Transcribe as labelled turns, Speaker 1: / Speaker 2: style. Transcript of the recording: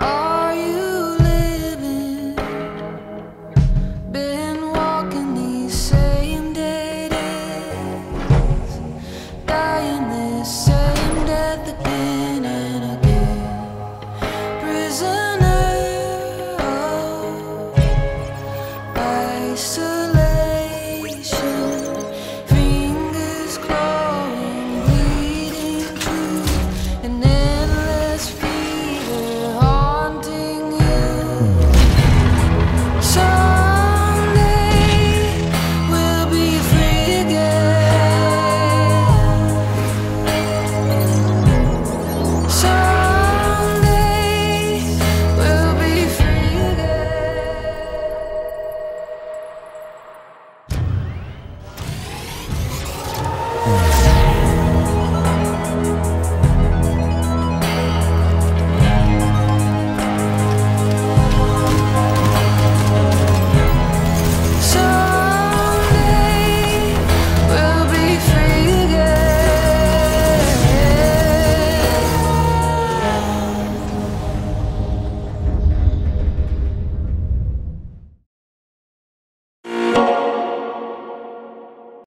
Speaker 1: Oh.